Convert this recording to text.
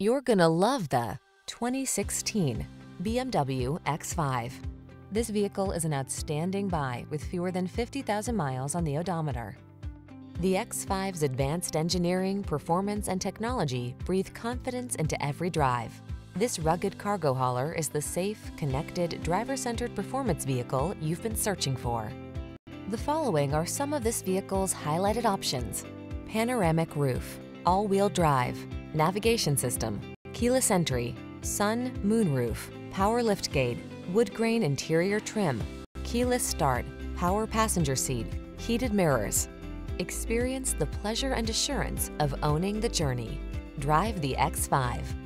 You're gonna love the 2016 BMW X5. This vehicle is an outstanding buy with fewer than 50,000 miles on the odometer. The X5's advanced engineering, performance, and technology breathe confidence into every drive. This rugged cargo hauler is the safe, connected, driver-centered performance vehicle you've been searching for. The following are some of this vehicle's highlighted options. Panoramic roof, all-wheel drive, navigation system, keyless entry, sun, moonroof, power liftgate, wood grain interior trim, keyless start, power passenger seat, heated mirrors. Experience the pleasure and assurance of owning the journey. Drive the X5.